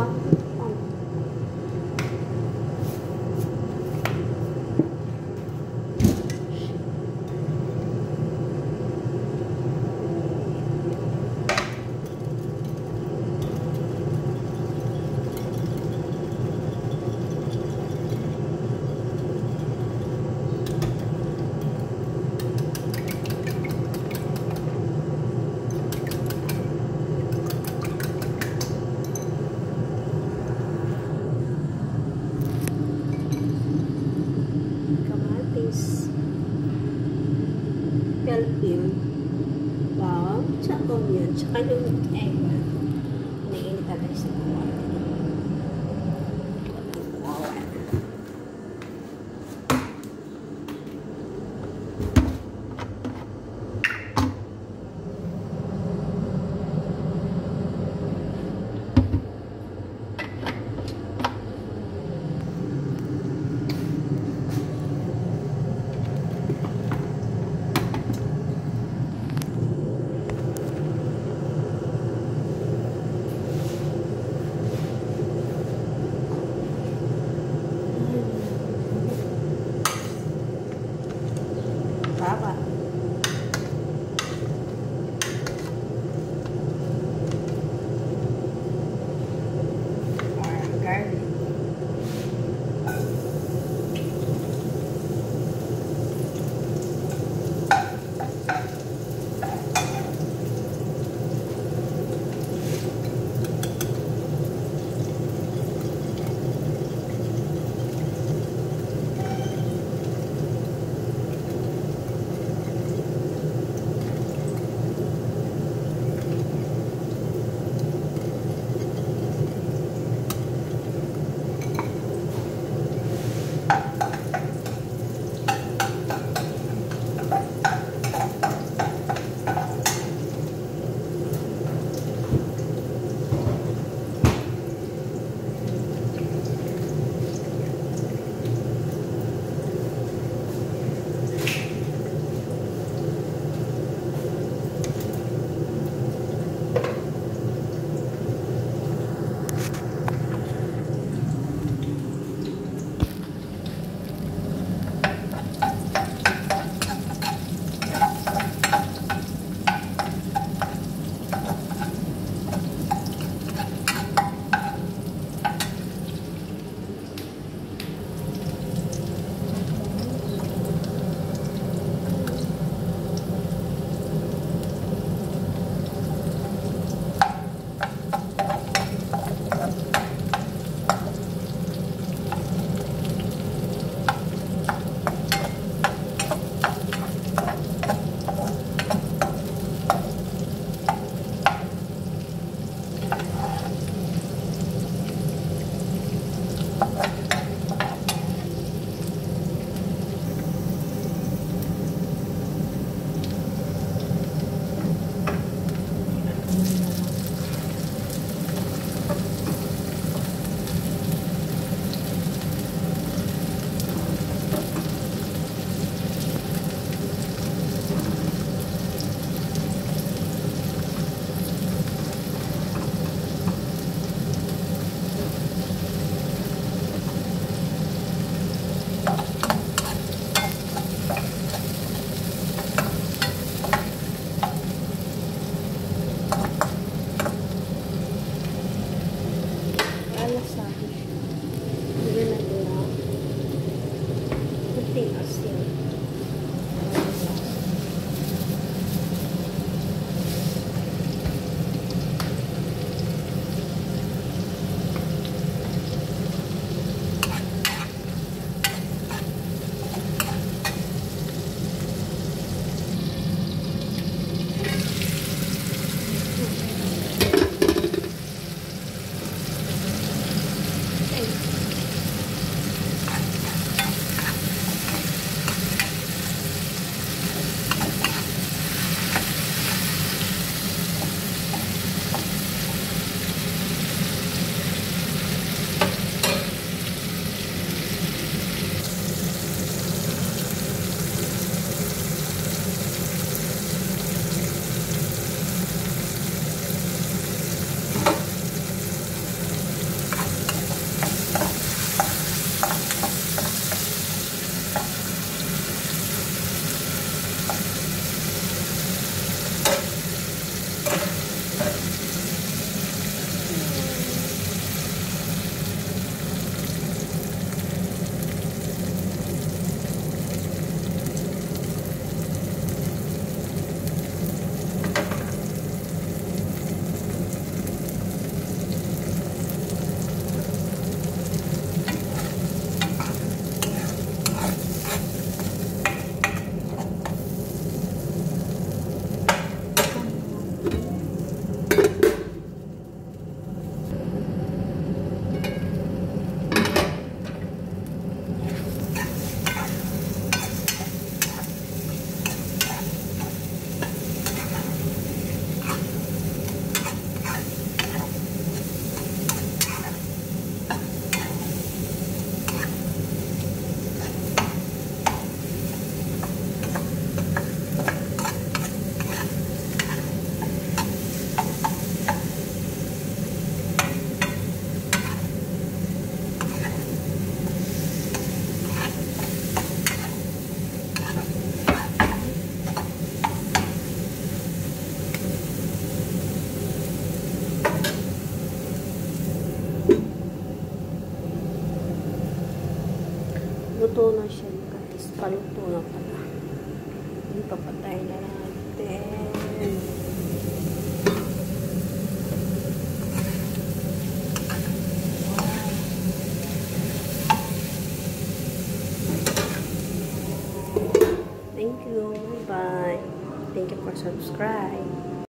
번. Tsaka yung egg. Nainit natin sa buwan. Luto na siya guys. Paluto na pala. Ipapatay na natin. Thank you. Bye. Thank you for subscribe.